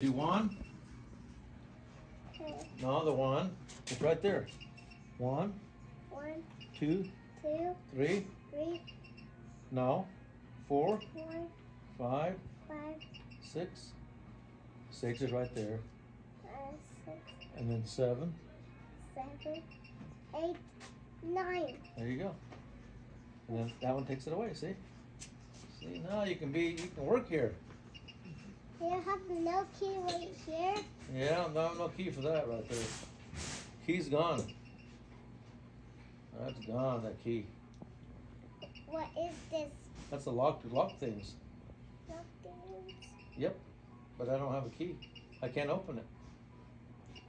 Do one? No, the one. It's right there. One, One, two, two, three. Three. No. Four, four, five, five, six. Six Six is right there. uh, six, And then seven. seven, eight, nine. There you go. And then that one takes it away, see? See, now you can be, you can work here. You have no key right here. Yeah, no, no key for that right there. Key's gone. That's gone, that key. What is this? That's the lock, lock things. Nothing. Yep, but I don't have a key. I can't open it.